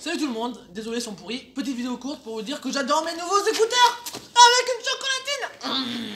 Salut tout le monde, désolé son pourri, petite vidéo courte pour vous dire que j'adore mes nouveaux écouteurs avec une chocolatine.